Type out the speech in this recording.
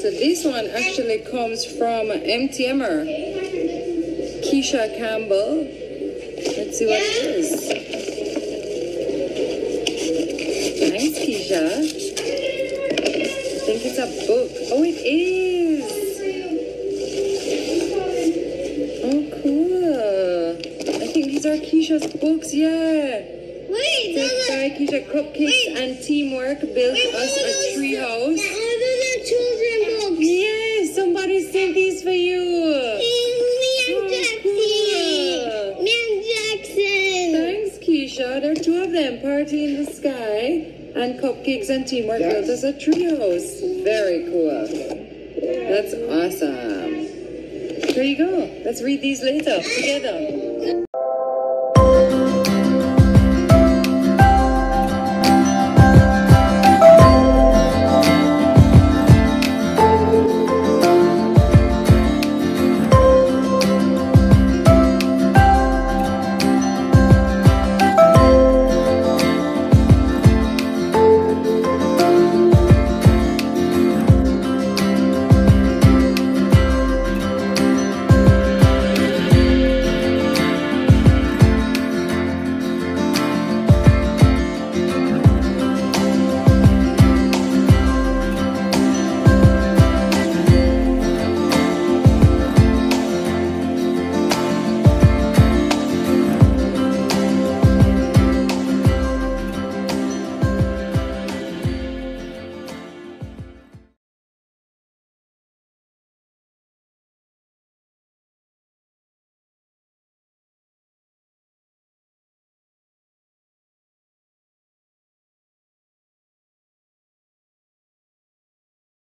So this one actually comes from MTMer. Keisha Campbell. Let's see what it is. Thanks, Keisha. I think it's a book. Oh, it is. Oh, cool. I think these are Keisha's books, yeah. Wait, are, by Keisha Cupcakes Wait. and Teamwork built wait, us a are- are two of them, Party in the Sky and Cupcakes and Teamwork built us a house. Very cool. That's awesome. There you go. Let's read these later together.